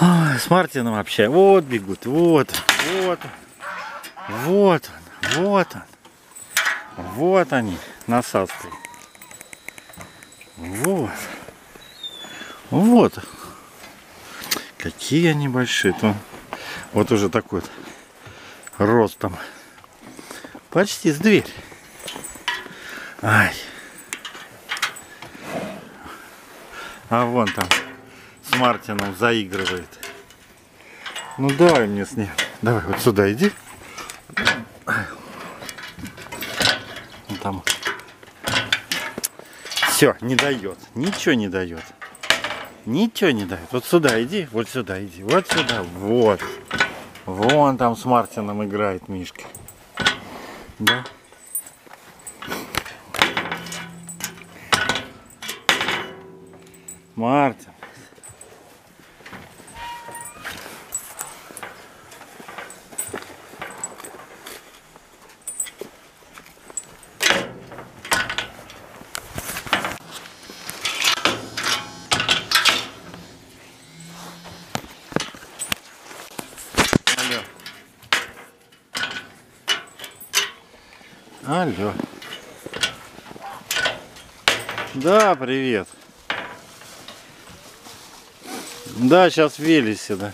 Ой, с Мартином вообще. Вот бегут, вот, вот, вот вот. Вот они, насадки. Вот. Вот. Какие они большие. То вот уже такой вот ростом. Почти с дверь. Ай. А вон там Мартином заигрывает. Ну давай мне с ним. Давай вот сюда иди. Там. Все, не дает. Ничего не дает. Ничего не дает. Вот сюда иди, вот сюда иди, вот сюда, вот. Вон там с Мартином играет Мишка. Да? Мартин. Алло. Алло. Да, привет. Да, сейчас в Велесе, да.